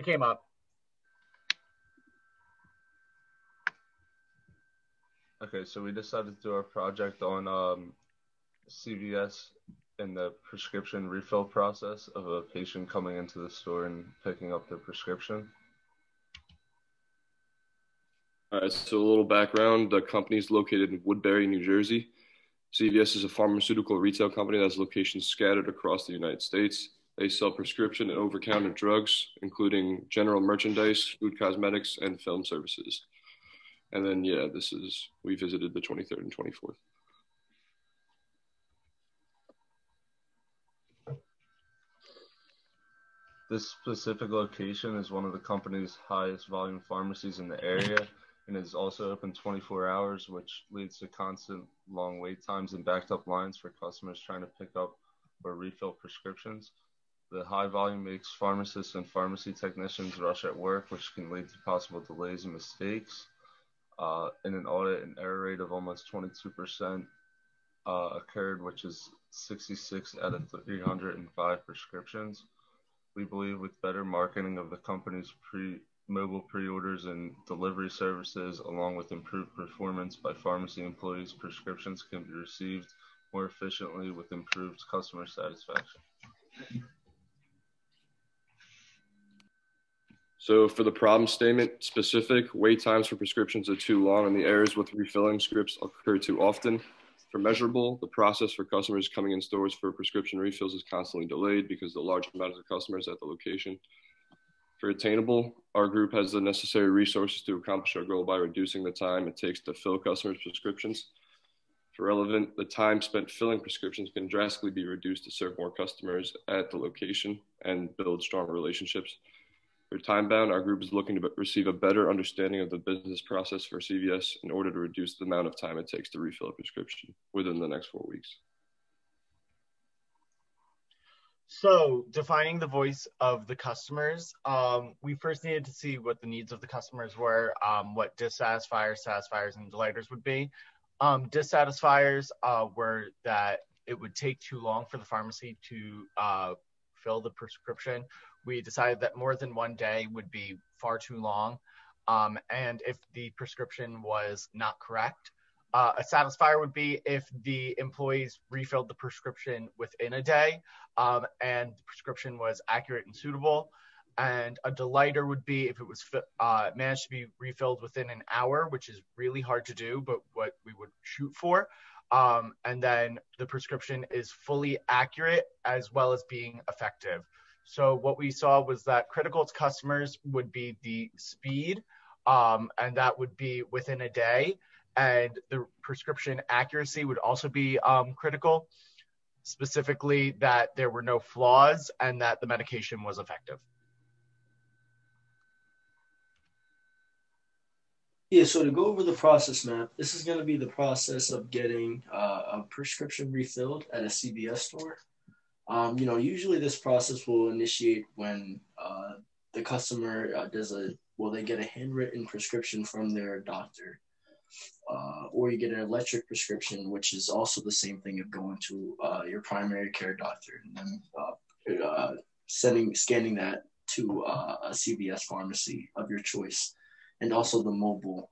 It came up. Okay, so we decided to do our project on um, CVS and the prescription refill process of a patient coming into the store and picking up their prescription. All right, so a little background. The company is located in Woodbury, New Jersey. CVS is a pharmaceutical retail company that has locations scattered across the United States. They sell prescription and over-counter drugs, including general merchandise, food cosmetics, and film services. And then, yeah, this is, we visited the 23rd and 24th. This specific location is one of the company's highest volume pharmacies in the area and is also open 24 hours, which leads to constant long wait times and backed up lines for customers trying to pick up or refill prescriptions. The high volume makes pharmacists and pharmacy technicians rush at work, which can lead to possible delays and mistakes. Uh, in an audit, an error rate of almost 22% uh, occurred, which is 66 out of 305 prescriptions. We believe with better marketing of the company's pre mobile pre-orders and delivery services, along with improved performance by pharmacy employees, prescriptions can be received more efficiently with improved customer satisfaction. So for the problem statement specific, wait times for prescriptions are too long and the errors with refilling scripts occur too often. For measurable, the process for customers coming in stores for prescription refills is constantly delayed because the large amount of customers at the location. For attainable, our group has the necessary resources to accomplish our goal by reducing the time it takes to fill customers' prescriptions. For relevant, the time spent filling prescriptions can drastically be reduced to serve more customers at the location and build stronger relationships. For time bound, our group is looking to receive a better understanding of the business process for CVS in order to reduce the amount of time it takes to refill a prescription within the next four weeks. So, defining the voice of the customers, um, we first needed to see what the needs of the customers were, um, what dissatisfiers, satisfiers, and delighters would be. Um, dissatisfiers uh, were that it would take too long for the pharmacy to uh, fill the prescription we decided that more than one day would be far too long. Um, and if the prescription was not correct, uh, a satisfier would be if the employees refilled the prescription within a day um, and the prescription was accurate and suitable. And a delighter would be if it was uh, managed to be refilled within an hour, which is really hard to do, but what we would shoot for. Um, and then the prescription is fully accurate as well as being effective. So what we saw was that critical to customers would be the speed, um, and that would be within a day. And the prescription accuracy would also be um, critical, specifically that there were no flaws and that the medication was effective. Yeah, so to go over the process map, this is going to be the process of getting uh, a prescription refilled at a CVS store. Um, you know, usually this process will initiate when uh, the customer uh, does a, well, they get a handwritten prescription from their doctor. Uh, or you get an electric prescription, which is also the same thing of going to uh, your primary care doctor and then uh, uh, sending, scanning that to a CVS pharmacy of your choice. And also the mobile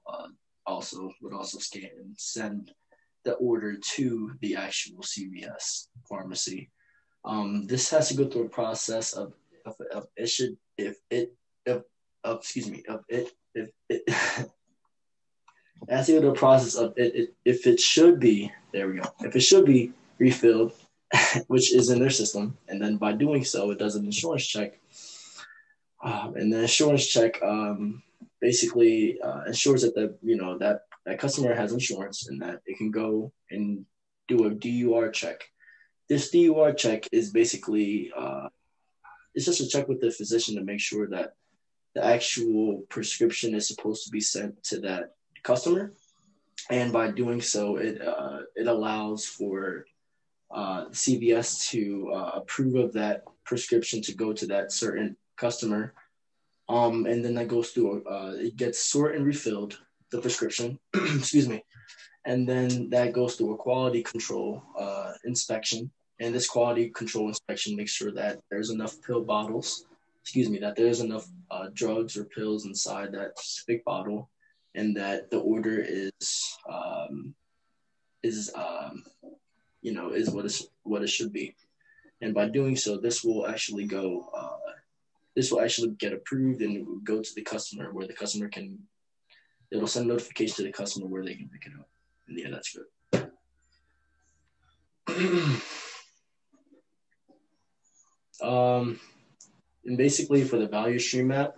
also would also scan and send the order to the actual CVS pharmacy. Um, this has to go through a process of, of, of it should if it if of, excuse me of it if it, has to go through process of it, it if it should be there we go if it should be refilled which is in their system and then by doing so it does an insurance check um, and the insurance check um, basically uh, ensures that the you know that that customer has insurance and that it can go and do a DUR check. This DUR check is basically uh, it's just a check with the physician to make sure that the actual prescription is supposed to be sent to that customer, and by doing so, it uh, it allows for uh, CVS to uh, approve of that prescription to go to that certain customer, um, and then that goes through. Uh, it gets sorted and refilled the prescription. excuse me, and then that goes through a quality control uh, inspection and this quality control inspection makes sure that there's enough pill bottles, excuse me, that there's enough uh, drugs or pills inside that specific bottle, and that the order is um, is um, you know is what is what it should be. And by doing so, this will actually go. Uh, this will actually get approved and go to the customer, where the customer can. It'll send notification to the customer where they can pick it up. And yeah, that's good. um, and basically for the value stream map,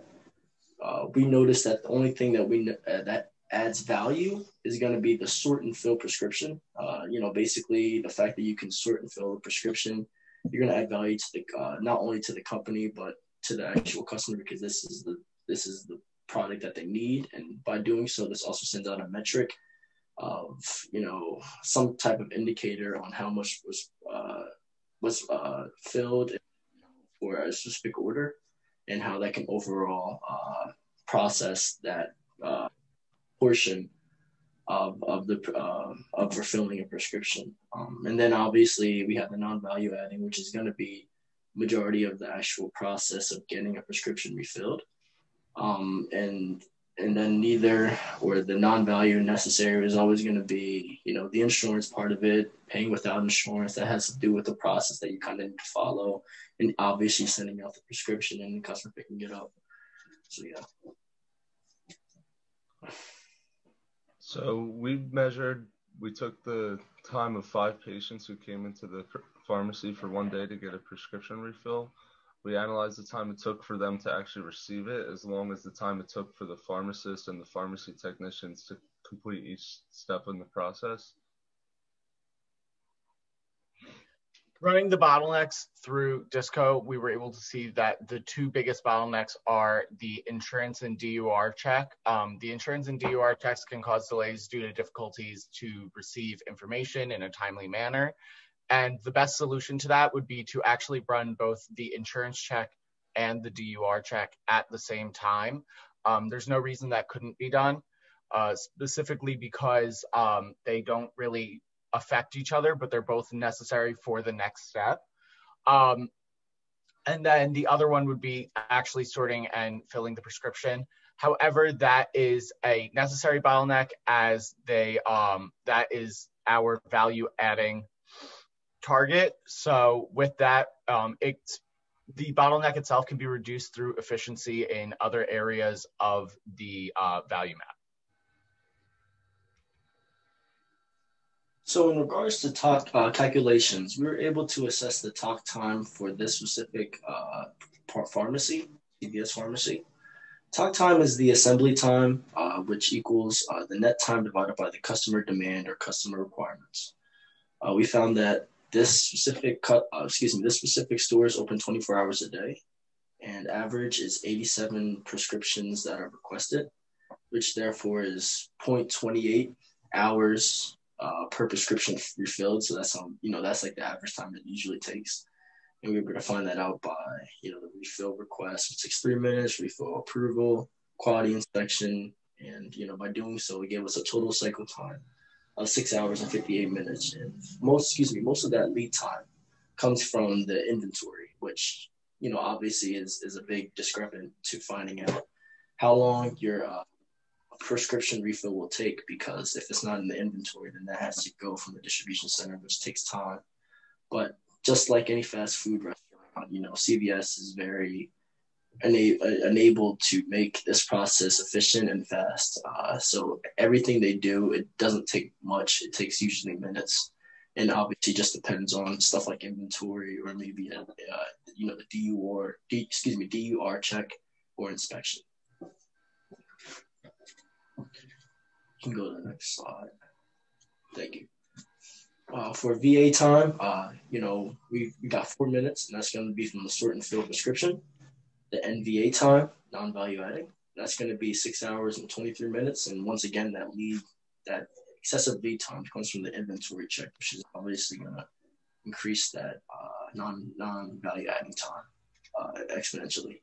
uh, we noticed that the only thing that we uh, that adds value is going to be the sort and fill prescription. Uh, you know, basically the fact that you can sort and fill a prescription, you're going to add value to the uh, not only to the company but to the actual customer because this is the this is the product that they need, and by doing so, this also sends out a metric of you know some type of indicator on how much was uh, was uh, filled for a specific order and how that can overall uh, process that uh, portion of, of the uh, of fulfilling a prescription. Um, and then obviously we have the non-value adding, which is going to be majority of the actual process of getting a prescription refilled. Um, and and then neither or the non-value necessary. Is always going to be you know the insurance part of it paying without insurance. That has to do with the process that you kind of need to follow and obviously sending out the prescription and the customer picking it up. So yeah. So we measured we took the time of five patients who came into the pharmacy for one day to get a prescription refill we analyzed the time it took for them to actually receive it, as long as the time it took for the pharmacist and the pharmacy technicians to complete each step in the process. Running the bottlenecks through Disco, we were able to see that the two biggest bottlenecks are the insurance and DUR check. Um, the insurance and DUR checks can cause delays due to difficulties to receive information in a timely manner. And the best solution to that would be to actually run both the insurance check and the DUR check at the same time. Um, there's no reason that couldn't be done, uh, specifically because um, they don't really affect each other, but they're both necessary for the next step. Um, and then the other one would be actually sorting and filling the prescription. However, that is a necessary bottleneck as they that is our value adding target. So with that, um, it's the bottleneck itself can be reduced through efficiency in other areas of the uh, value map. So in regards to takt uh, calculations, we were able to assess the takt time for this specific uh, pharmacy, CVS pharmacy. Takt time is the assembly time, uh, which equals uh, the net time divided by the customer demand or customer requirements. Uh, we found that this specific cut, uh, excuse me, this specific store is open 24 hours a day, and average is 87 prescriptions that are requested, which therefore is 0.28 hours uh, per prescription refilled. So that's um, you know, that's like the average time it usually takes. And we were going to find that out by, you know, the refill request, it takes three minutes, refill approval, quality inspection, and you know, by doing so, it gave us a total cycle time of six hours and 58 minutes. And most, excuse me, most of that lead time comes from the inventory, which, you know, obviously is, is a big discrepant to finding out how long your uh, prescription refill will take because if it's not in the inventory, then that has to go from the distribution center, which takes time. But just like any fast food restaurant, you know, CVS is very ena- enabled to make this process efficient and fast. Uh, so everything they do, it doesn't take much. It takes usually minutes, and obviously just depends on stuff like inventory or maybe a, uh, you know the DUR, D, excuse me, DUR check or inspection. You can go to the next slide. Thank you. Uh, for VA time, uh, you know, we, we got four minutes, and that's going to be from the sort and fill prescription the NVA time, non-value adding. That's going to be six hours and 23 minutes. And once again, that lead, that excessive lead time comes from the inventory check, which is obviously going to increase that uh, non non-value adding time uh, exponentially.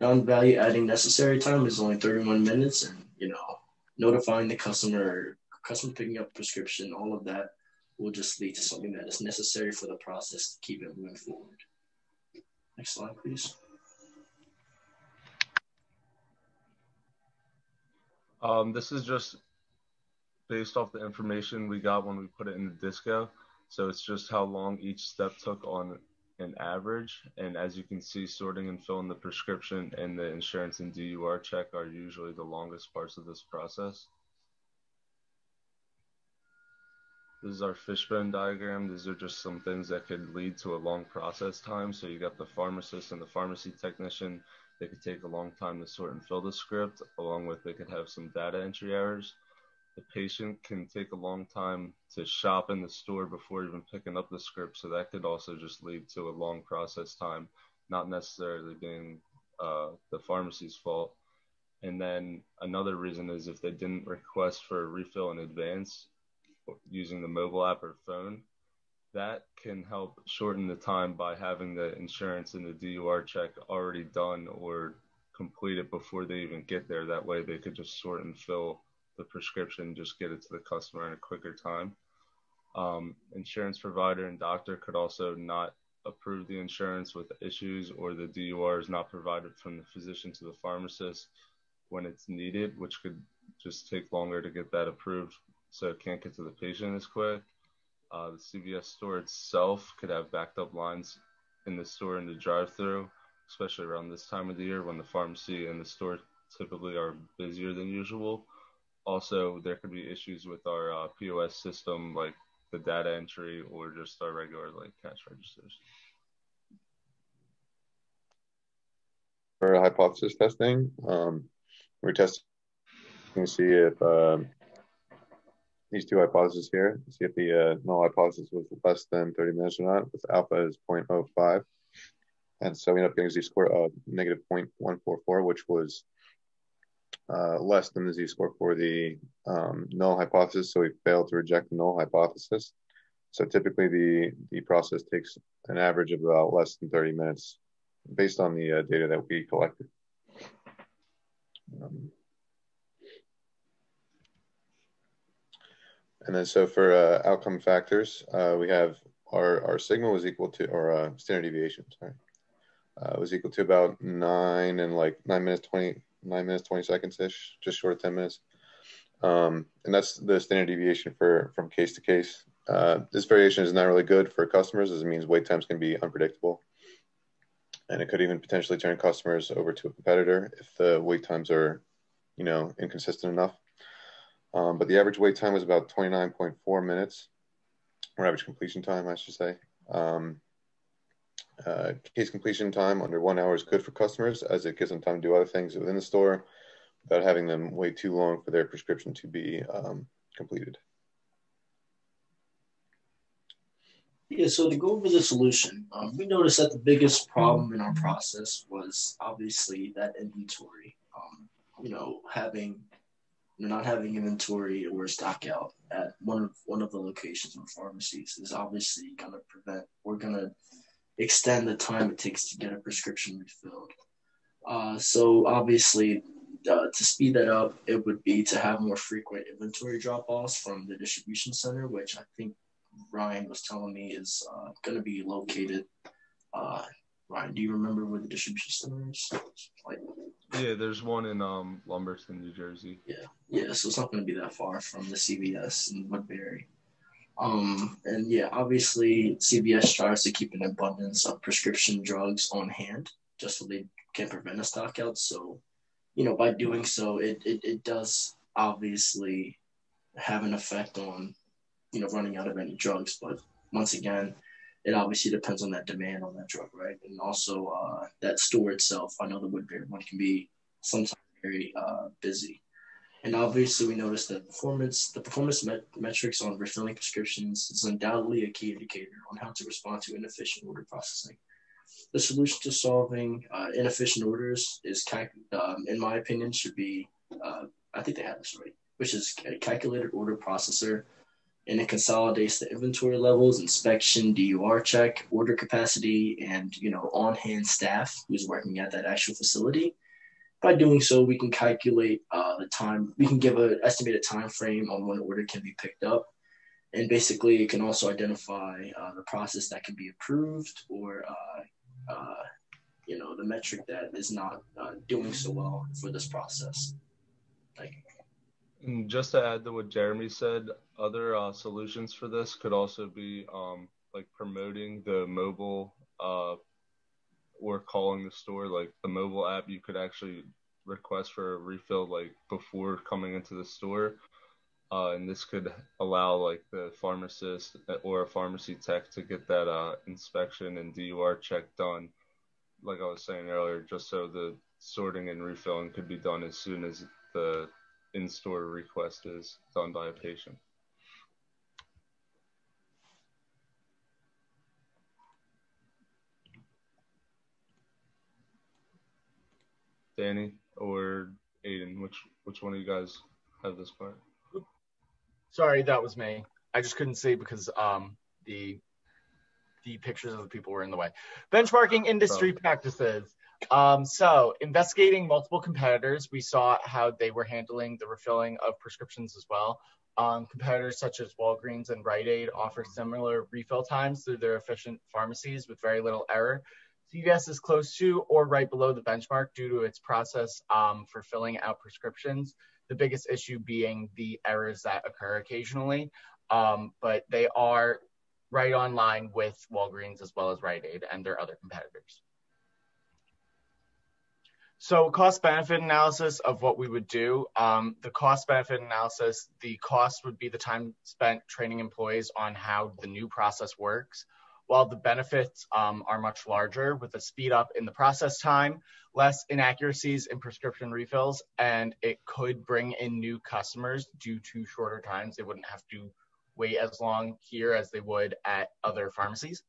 Non-value adding necessary time is only 31 minutes, and you know, notifying the customer, customer picking up prescription, all of that will just lead to something that is necessary for the process to keep it moving forward. Next slide, please. Um, this is just based off the information we got when we put it in the disco. So it's just how long each step took on an average. And as you can see, sorting and filling the prescription and the insurance and DUR check are usually the longest parts of this process. This is our fishbone diagram. These are just some things that could lead to a long process time. So you got the pharmacist and the pharmacy technician. They could take a long time to sort and fill the script, along with they could have some data entry errors. The patient can take a long time to shop in the store before even picking up the script. So that could also just lead to a long process time, not necessarily being uh, the pharmacy's fault. And then another reason is if they didn't request for a refill in advance using the mobile app or phone, that can help shorten the time by having the insurance and the DUR check already done or completed before they even get there. That way they could just sort and fill the prescription, just get it to the customer in a quicker time. Um, insurance provider and doctor could also not approve the insurance with issues or the DUR is not provided from the physician to the pharmacist when it's needed, which could just take longer to get that approved so it can't get to the patient as quick. Uh, the CVS store itself could have backed up lines in the store in the drive-through, especially around this time of the year when the pharmacy and the store typically are busier than usual. Also, there could be issues with our uh, POS system, like the data entry or just our regular like cash registers. For hypothesis testing, um, we're testing to see if um, these two hypotheses here, see if the uh, null hypothesis was less than 30 minutes or not, with alpha is 0.05. And so we end up getting z-score of negative 0.144, which was uh, less than the z-score for the um, null hypothesis. So we failed to reject the null hypothesis. So typically the, the process takes an average of about less than 30 minutes based on the uh, data that we collected. Um, And then so for uh, outcome factors, uh, we have our, our sigma was equal to, or uh, standard deviation, sorry, uh, was equal to about nine and like nine minutes, 20, nine minutes, 20 seconds ish, just short of 10 minutes. Um, and that's the standard deviation for from case to case. Uh, this variation is not really good for customers as it means wait times can be unpredictable. And it could even potentially turn customers over to a competitor if the wait times are, you know, inconsistent enough. Um, but the average wait time was about 29.4 minutes, or average completion time, I should say. Um, uh, case completion time under one hour is good for customers as it gives them time to do other things within the store without having them wait too long for their prescription to be um, completed. Yeah, so to go over the solution, um, we noticed that the biggest problem in our process was obviously that inventory. Um, you know, having not having inventory or stock out at one of one of the locations or pharmacies is obviously going to prevent or going to extend the time it takes to get a prescription refilled. Uh, so obviously, uh, to speed that up, it would be to have more frequent inventory drop-offs from the distribution center, which I think Ryan was telling me is uh, going to be located Ryan, do you remember where the distribution center is? Like, yeah, there's one in um, Lumberton, New Jersey. Yeah, yeah. So it's not going to be that far from the CVS in Woodbury. Um, and yeah, obviously CVS tries to keep an abundance of prescription drugs on hand, just so they can prevent a stockout. So, you know, by doing so, it, it, it does obviously have an effect on, you know, running out of any drugs. But once again, it obviously depends on that demand on that drug, right? And also uh, that store itself. I know the Woodbury one can be sometimes very uh, busy. And obviously, we noticed that performance, the performance met- metrics on refilling prescriptions is undoubtedly a key indicator on how to respond to inefficient order processing. The solution to solving uh, inefficient orders is, um, in my opinion, should be, uh, I think they have this right, which is a calculated order processor and it consolidates the inventory levels, inspection, DUR check, order capacity, and you know on-hand staff who's working at that actual facility. By doing so, we can calculate uh, the time. We can give an estimated time frame on when order can be picked up, and basically, it can also identify uh, the process that can be approved or uh, uh you know the metric that is not uh, doing so well for this process. Thank you. Just to add to what Jeremy said, other uh, solutions for this could also be um, like promoting the mobile uh, or calling the store. Like the mobile app, you could actually request for a refill like before coming into the store. Uh, and this could allow like the pharmacist or a pharmacy tech to get that uh, inspection and DUR check done, like I was saying earlier, just so the sorting and refilling could be done as soon as the in-store request is done by a patient. Danny or Aiden, which which one of you guys have this part? Sorry, that was me. I just couldn't see because um the the pictures of the people were in the way. Benchmarking industry practices. Um, so investigating multiple competitors, we saw how they were handling the refilling of prescriptions as well. Um, competitors such as Walgreens and Rite Aid offer similar refill times through their efficient pharmacies with very little error. CVS is close to or right below the benchmark due to its process um, for filling out prescriptions. The biggest issue being the errors that occur occasionally, um, but they are right on line with Walgreens as well as Rite Aid and their other competitors. So cost benefit analysis of what we would do. Um, the cost benefit analysis, the cost would be the time spent training employees on how the new process works, while the benefits um, are much larger with a speed up in the process time, less inaccuracies in prescription refills, and it could bring in new customers due to shorter times. They wouldn't have to wait as long here as they would at other pharmacies.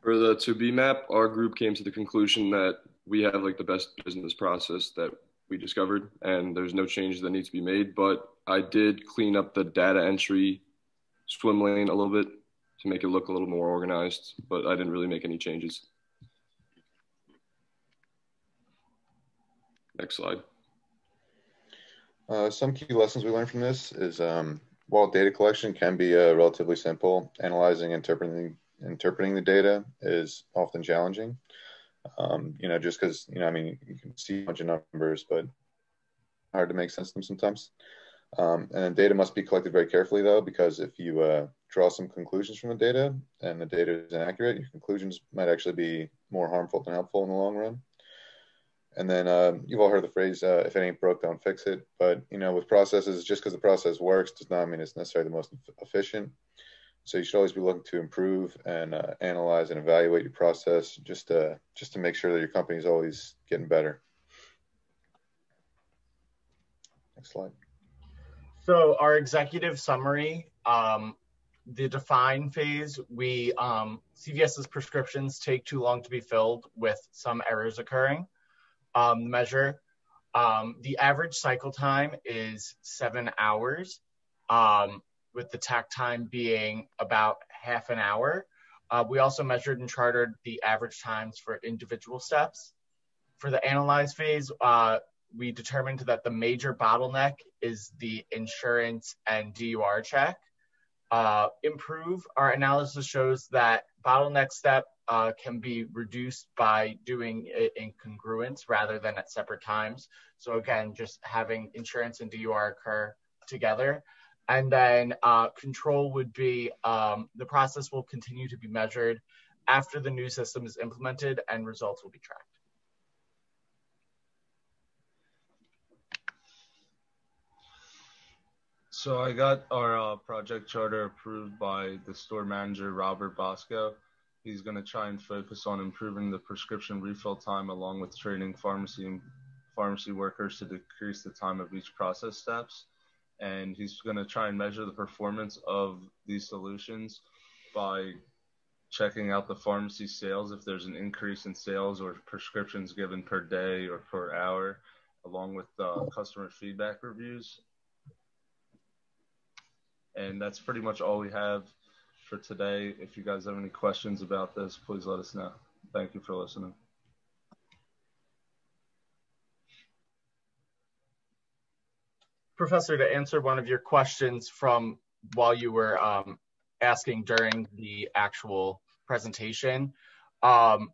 For the to be map, our group came to the conclusion that we have like the best business process that we discovered, and there's no changes that need to be made. But I did clean up the data entry swim lane a little bit to make it look a little more organized, but I didn't really make any changes. Next slide. Uh, some key lessons we learned from this is um, while data collection can be uh, relatively simple, analyzing, interpreting, interpreting the data is often challenging. Um, you know, just because, you know, I mean, you can see a bunch of numbers, but hard to make sense of them sometimes. Um, and data must be collected very carefully, though, because if you uh, draw some conclusions from the data and the data is inaccurate, your conclusions might actually be more harmful than helpful in the long run. And then uh, you've all heard the phrase, uh, if it ain't broke, don't fix it. But, you know, with processes, just because the process works does not mean it's necessarily the most efficient. So you should always be looking to improve and uh, analyze and evaluate your process just to, just to make sure that your company is always getting better. Next slide. So our executive summary, um, the define phase, we um, CVS's prescriptions take too long to be filled with some errors occurring. Um, measure um, the average cycle time is seven hours, um, with the takt time being about half an hour. Uh, we also measured and charted the average times for individual steps. For the analyze phase, uh, we determined that the major bottleneck is the insurance and DUR check. Uh, improve, our analysis shows that bottleneck step uh, can be reduced by doing it in congruence rather than at separate times. So again, just having insurance and DUR occur together. And then uh, control would be um, the process will continue to be measured after the new system is implemented and results will be tracked. So I got our uh, project charter approved by the store manager, Robert Bosco. He's going to try and focus on improving the prescription refill time along with training pharmacy pharmacy workers to decrease the time of each process steps. And he's going to try and measure the performance of these solutions by checking out the pharmacy sales if there's an increase in sales or prescriptions given per day or per hour, along with uh, customer feedback reviews and that's pretty much all we have for today. If you guys have any questions about this, please let us know. Thank you for listening. Professor, to answer one of your questions from while you were um, asking during the actual presentation, um,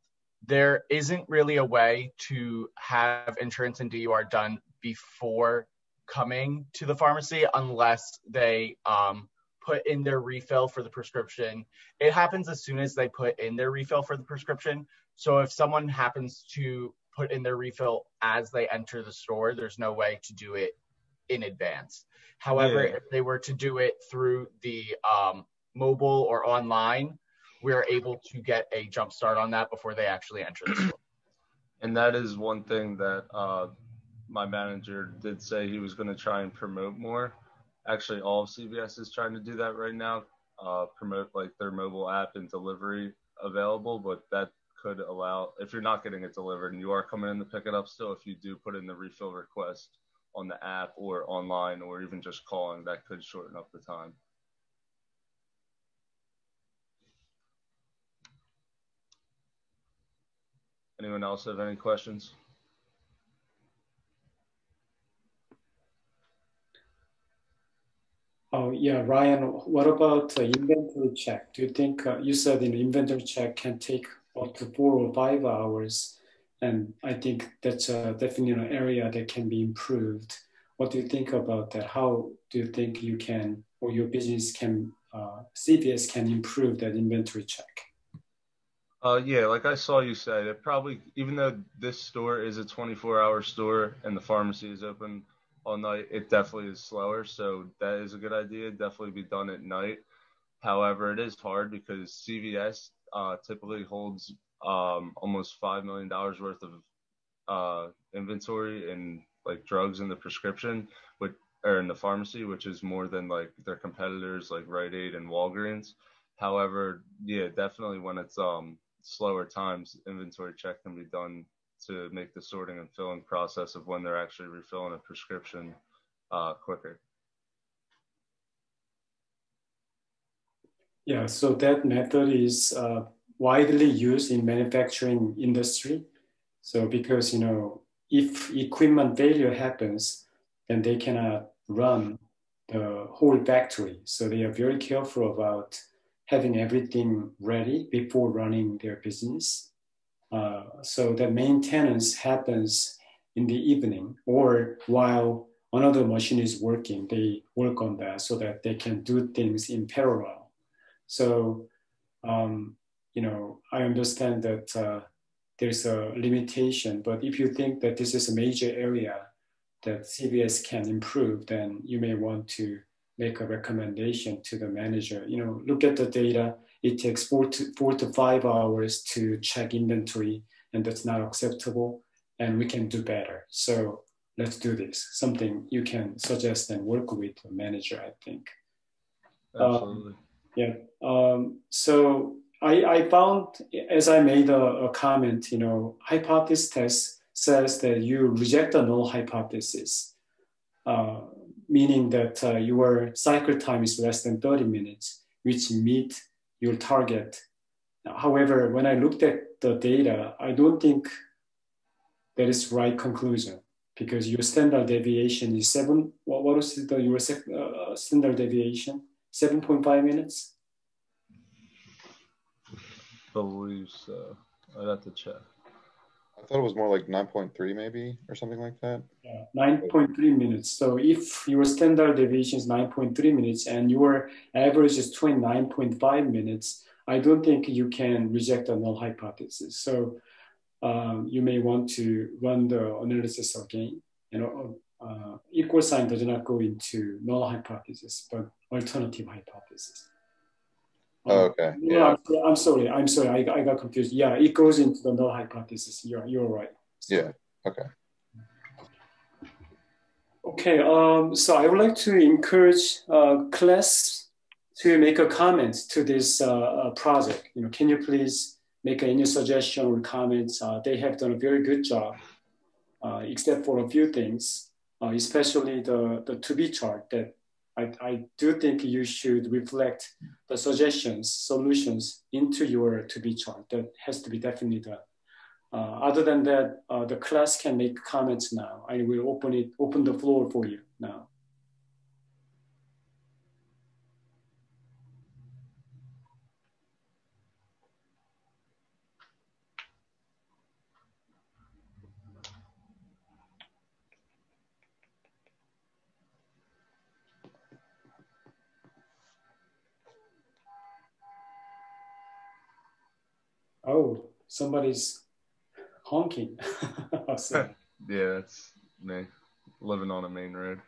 there isn't really a way to have insurance and DUR done before coming to the pharmacy unless they um, put in their refill for the prescription. It happens as soon as they put in their refill for the prescription. So if someone happens to put in their refill as they enter the store, there's no way to do it in advance. However, yeah. if they were to do it through the um, mobile or online, we're able to get a jump start on that before they actually enter the store. And that is one thing that uh, my manager did say he was going to try and promote more. Actually, all of CVS is trying to do that right now, uh, promote like their mobile app and delivery available, but that could allow, if you're not getting it delivered and you are coming in to pick it up still, if you do put in the refill request on the app or online or even just calling, that could shorten up the time. Anyone else have any questions? Oh, yeah, Ryan, what about inventory check? Do you think uh, you said an inventory check can take up to four or five hours? And I think that's uh, definitely an area that can be improved. What do you think about that? How do you think you can, or your business can, uh, CVS can improve that inventory check? Uh, yeah, like I saw you said, it probably, even though this store is a 24 hour store and the pharmacy is open all night, it definitely is slower. So that is a good idea. Definitely be done at night. However, it is hard because CVS uh, typically holds um, almost $5 million worth of uh, inventory and like drugs in the prescription, which, or in the pharmacy, which is more than like their competitors like Rite Aid and Walgreens. However, yeah, definitely when it's um slower times, inventory check can be done to make the sorting and filling process of when they're actually refilling a prescription uh, quicker. Yeah, so that method is uh, widely used in manufacturing industry. So because you know, if equipment failure happens, then they cannot run the whole factory. So they are very careful about having everything ready before running their business. Uh, so the maintenance happens in the evening or while another machine is working, they work on that so that they can do things in parallel. So, um, you know, I understand that uh, there's a limitation, but if you think that this is a major area that CVS can improve, then you may want to make a recommendation to the manager. You know, look at the data. It takes four to four to five hours to check inventory, and that's not acceptable. And we can do better. So let's do this. Something you can suggest and work with the manager. I think. Absolutely. Um, yeah. Um, so I, I found as I made a, a comment, you know, hypothesis test says that you reject a null hypothesis. Uh, meaning that uh, your cycle time is less than 30 minutes, which meet your target. However, when I looked at the data, I don't think that is right conclusion because your standard deviation is seven. What, what was the, your uh, standard deviation? 7.5 minutes? believe so. I'd have to check. I thought it was more like 9.3 maybe or something like that. Yeah, 9.3 minutes. So if your standard deviation is 9.3 minutes and your average is 29.5 minutes, I don't think you can reject a null hypothesis. So um, you may want to run the analysis again. You know, uh, equal sign does not go into null hypothesis, but alternative hypothesis. Oh, okay. Yeah. yeah. I'm sorry. I'm sorry. I, I got confused. Yeah, it goes into the null hypothesis. You're, you're right. Yeah. Okay. Okay. Um, so I would like to encourage uh, class to make a comment to this uh, uh, project. You know, can you please make any suggestion or comments? Uh, they have done a very good job, uh, except for a few things, uh, especially the, the to be chart that I, I do think you should reflect the suggestions, solutions into your to-be chart. That has to be definitely done. Uh, other than that, uh, the class can make comments now. I will open it, open the floor for you now. Somebody's honking. yeah, that's me living on a main road.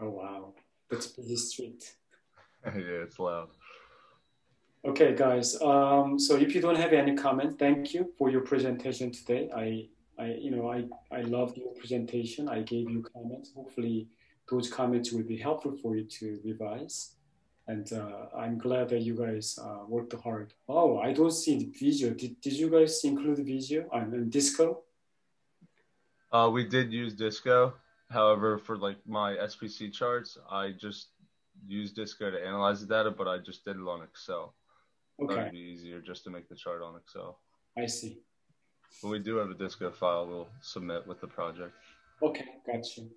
oh wow, that's busy street. yeah, it's loud. Okay, guys. Um, so if you don't have any comment, thank you for your presentation today. I, I, you know, I, I loved your presentation. I gave you comments. Hopefully, those comments will be helpful for you to revise. And uh, I'm glad that you guys uh, worked hard. Oh, I don't see the video. Did, did you guys include the video and Disco? Uh, we did use Disco. However, for like my SPC charts, I just used Disco to analyze the data, but I just did it on Excel. Okay. That'd be easier just to make the chart on Excel. I see. When we do have a Disco file, we'll submit with the project. Okay, got you.